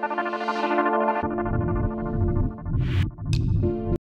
Música